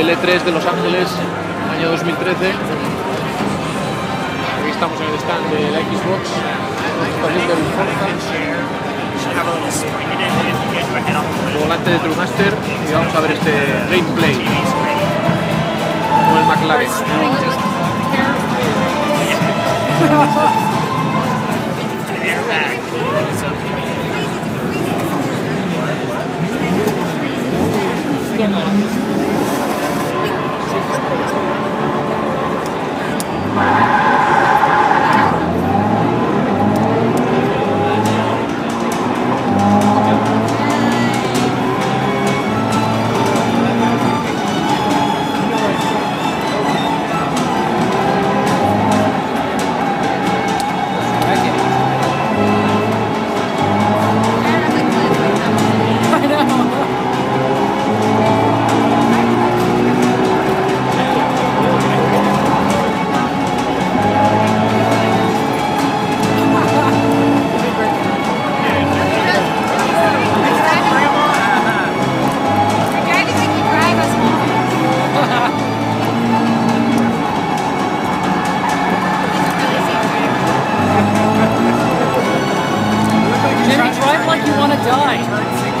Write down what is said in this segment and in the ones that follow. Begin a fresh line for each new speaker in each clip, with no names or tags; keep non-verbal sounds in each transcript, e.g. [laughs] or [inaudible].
E3 de Los Ángeles, año 2013. Aquí estamos en el stand de la Xbox, estación del volante de Trumaster y vamos a ver este gameplay con el McLaren. [laughs]
die.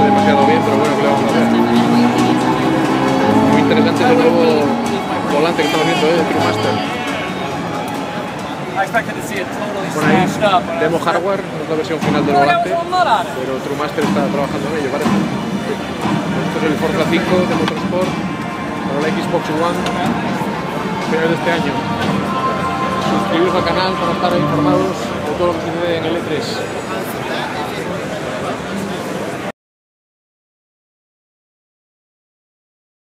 Hace demasiado bien, pero bueno, que le vamos a hacer? Muy interesante ese nuevo volante que estamos viendo, ¿eh?
it totally
Por ahí, demo hardware, no es la versión final del volante, pero Trumaster está trabajando en ello, parece. Esto es el Forza 5 de Motorsport para la Xbox One, finales de este año. Suscribiros al canal para estar informados de todo lo que sucede en el E3.